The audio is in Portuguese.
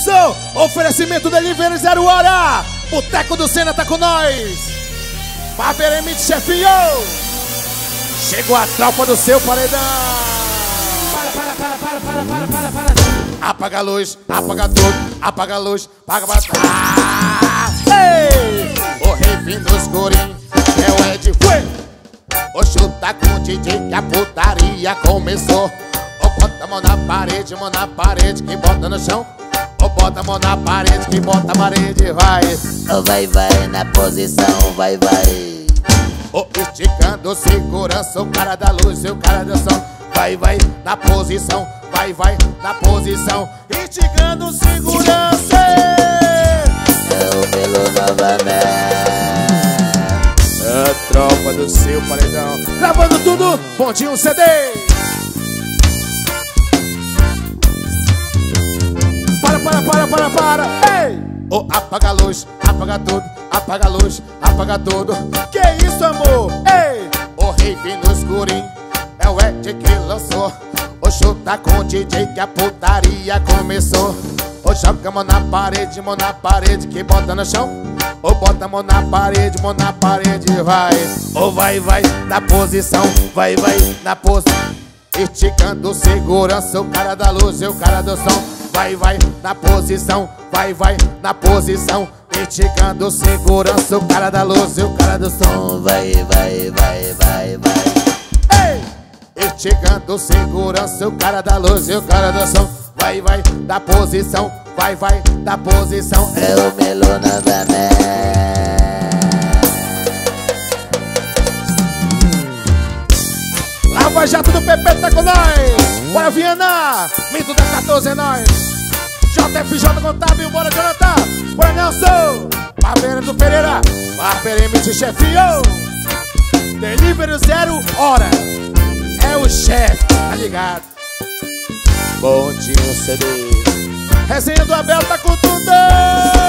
Nelson, oferecimento Delivery Zero Hora. Boteco do Senna tá com nós. Barbeiro Emite Chefinho. Chegou a tropa do seu paredão. Para, para, para, para, para, para, para, para. Apaga a luz, apaga tudo, apaga a luz, apaga a ah, Ei! O rei vindo escurinho, é o Ed, foi! O chuta com o DJ que a putaria começou. O bota a mão na parede, mão na parede, que bota no chão. O bota a mão na parede, que bota a parede, vai. Vai, vai, na posição, vai, vai. O esticando segurança, o cara da luz e o cara do som. Vai, vai, na posição, vai, vai, na posição. Esticando segurança. É o Melo novamente. É a tropa do seu paredão. Gravando tudo, pontinho CD. Para, para. Ei! Oh, apaga a luz, apaga tudo, apaga a luz, apaga tudo. Que isso, amor? Ei! O rei no escurinho, é o Ed que lançou. O show tá com o DJ que a putaria começou. O joga a mão na parede, mão na parede, que bota no chão. Ou bota a mão na parede, mão na parede, vai. Ou vai, vai, na posição, vai, vai, na posição. Esticando segurança, o cara da luz e o cara do som. Vai, vai, na posição, vai, vai, na posição. Esticando segurança, o cara da luz e o cara do som. Vai, vai, vai, vai, vai. Ei! Segurança, o cara da luz e o cara do som. Vai, vai, na posição, vai, vai, na posição. É o Melo novamente. Lava Jato do PP tá com nós. Bora, Viana. Mito da 14 é nós. JFJ Contábil, bora, Jonathan. Bora, Nelson. Barbeira do Pereira. Barbeira MC Chefinho. Delivery zero hora. É o chefe, tá ligado? Pontinho CD. Resenha do Abel tá com tudo.